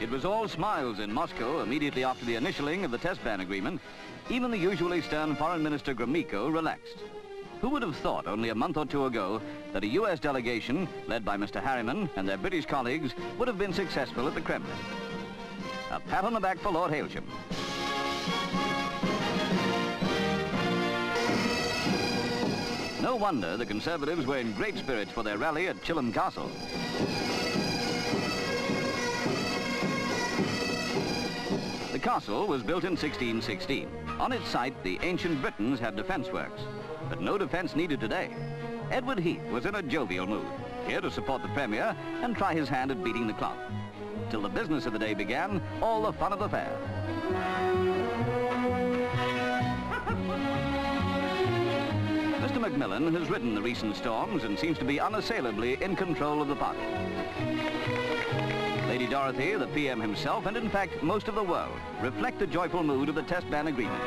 It was all smiles in Moscow immediately after the initialing of the test ban agreement. Even the usually stern Foreign Minister Gromyko relaxed. Who would have thought only a month or two ago that a U.S. delegation, led by Mr. Harriman and their British colleagues, would have been successful at the Kremlin? A pat on the back for Lord Hailsham. No wonder the Conservatives were in great spirits for their rally at Chilham Castle. Castle was built in 1616. On its site, the ancient Britons had defence works, but no defence needed today. Edward Heath was in a jovial mood, here to support the Premier and try his hand at beating the clock. Till the business of the day began, all the fun of the fair. Mr. Macmillan has ridden the recent storms and seems to be unassailably in control of the party. Dorothy, the PM himself, and in fact most of the world, reflect the joyful mood of the test ban agreement.